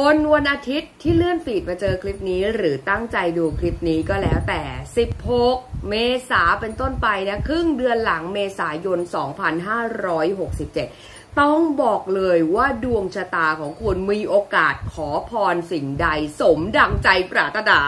คนวันอาทิตย์ที่เลื่อนฟีดมาเจอคลิปนี้ หรือตั้งใจดูคลิปนี้ก็แล้วแต่ 16 เมษาเป็นต้นไปนะครึ่งเดือนหลังเมษายน 2567 ต้องบอกเลยว่าดวงชะตาของคุณมีโอกาสขอพรสิ่งใดสมดังใจปรารถนา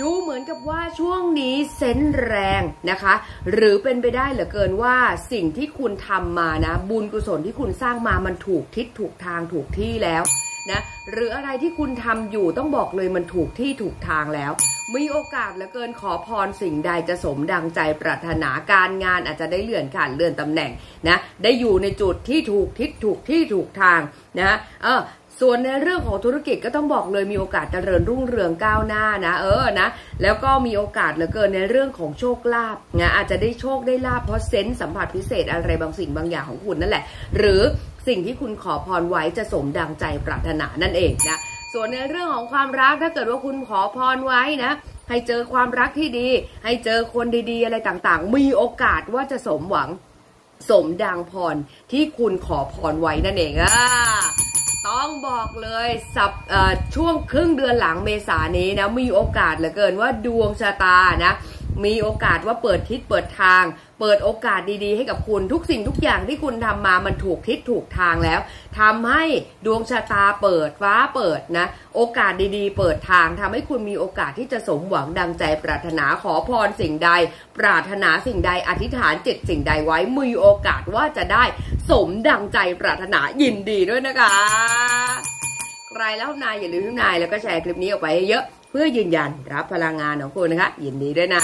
ดูเหมือนกับว่าช่วงนี้เซนแรงนะคะ หรือเป็นไปได้เหลือเกินว่าสิ่งที่คุณทำมานะ บุญกุศลที่คุณสร้างมามันถูกทิศถูกทางถูกที่แล้ว นะหรืออะไรที่คุณทำอยู่ต้องบอกเลยมันถูกที่ถูกทางแล้ว มีโอกาสเหลือเกินขอพรสิ่งใดจะสมดังใจปรารถนาการงานอาจจะได้เลื่อนขั้นเลื่อนตำแหน่งนะได้อยู่ในจุดที่ถูกทิศถูกที่ถูกทางนะเออส่วนในเรื่องของธุรกิจก็ต้องบอกเลยมีโอกาสเจริญรุ่งเรืองก้าวหน้านะเออนะแล้วก็มีโอกาสเหลือเกินในเรื่องของโชคลาภนะอาจจะได้โชคได้ลาภเพราะเซนส์สัมผัสพิเศษอะไรบางสิ่งบางอย่างของคุณนั่นแหละ หรือ สิ่งที่คุณขอพรไว้จะสมดังใจปรารถนานั่นเองนะ ส่วนในเรื่องของความรักถ้าเกิดว่าคุณขอพรไว้นะ ให้เจอความรักที่ดี ให้เจอคนดีๆ อะไรต่างๆ มีโอกาสว่าจะสมหวังสมดังพรที่คุณขอพรไว้นั่นเองอะต้องบอกเลยสับช่วงครึ่งเดือนหลังเมษานี้นะมีโอกาสเหลือเกินว่าดวงชะตานะมีโอกาสว่าเปิดทิศเปิดทาง เปิดโอกาสดีๆ ให้กับคุณทุกสิ่งทุกอย่างที่คุณทำมามันถูกทิศถูกทางแล้วทำให้ดวงชะตาเปิดฟ้าเปิดนะ โอกาสดีๆ เปิดทางทำให้คุณมีโอกาสที่จะสมหวังดังใจปรารถนาขอพรสิ่งใด ปรารถนาสิ่งใดอธิษฐานจิตสิ่งใดไว้มีโอกาสว่าจะได้สมดังใจปรารถนายินดีด้วยนะคะใครแล้วนายอย่าลืมนายแล้วก็แชร์คลิปนี้ออกไปเยอะเพื่อยืนยันรับพลังงานของคุณนะคะ ยินดีด้วยนะ